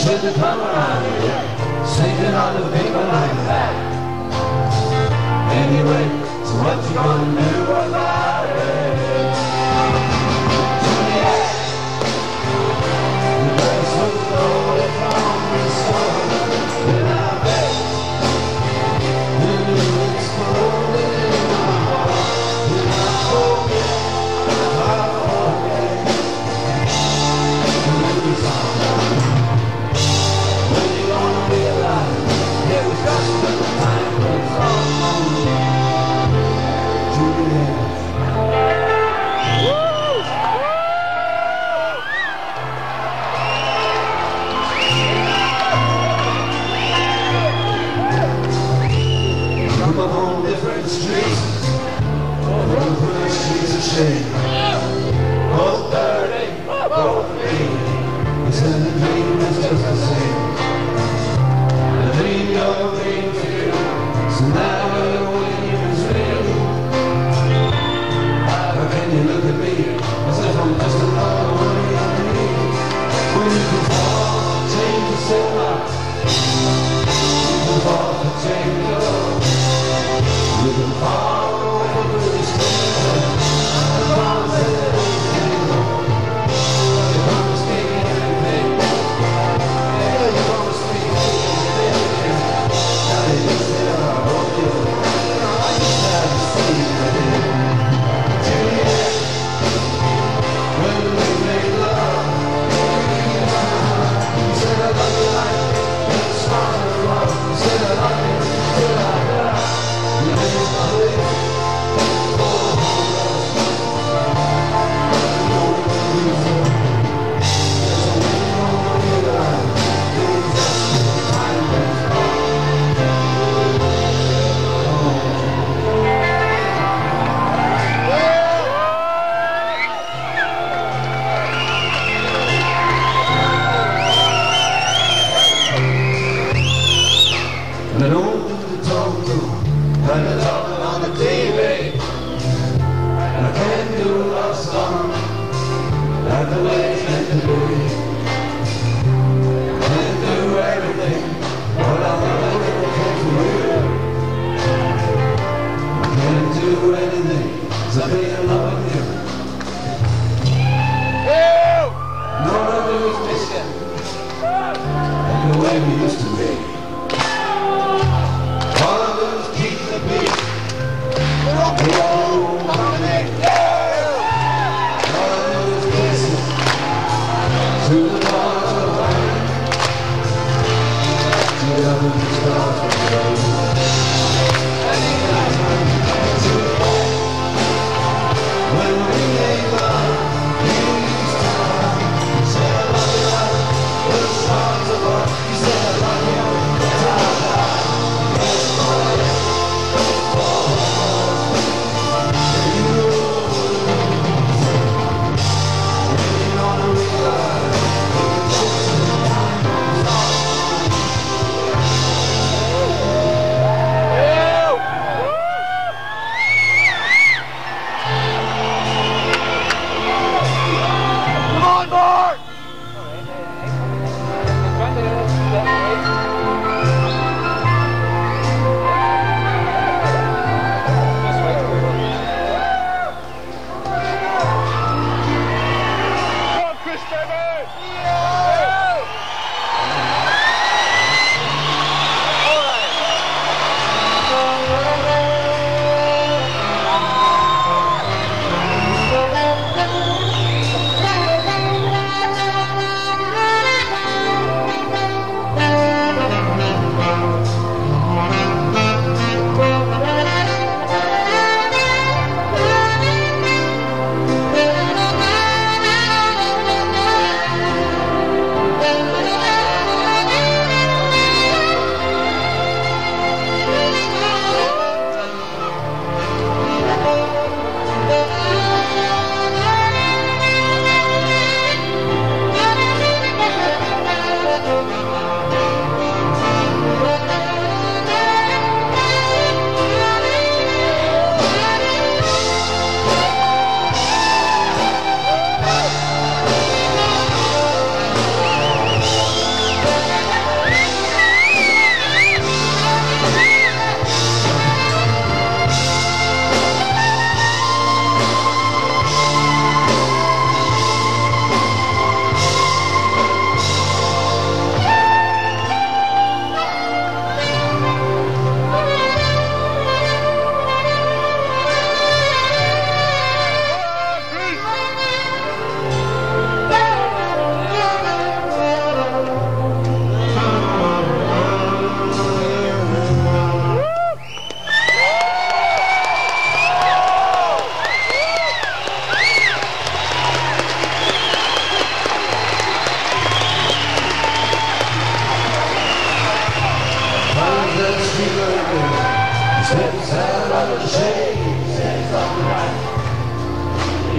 should have come around here, sleeping on the paper like that. Anyway, so what you gonna do about and the dream is just the same.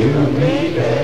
You and me,